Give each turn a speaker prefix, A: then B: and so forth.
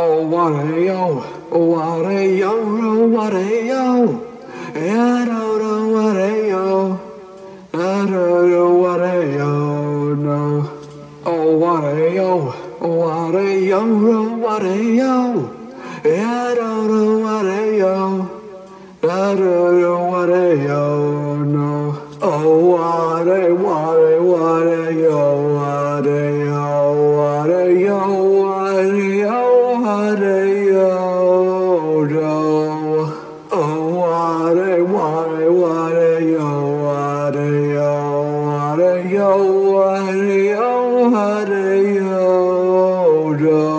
A: Oh, what a yo, what a yo, what a yo. I don't know what a yo. I don't know what a yo, no. Oh, what a yo, what a yo, what a yo. I don't know what Oh, yo do. Oh, what a, what a, what a, yo, what a, yo, what a, yo, what a, yo, what a, yo, do.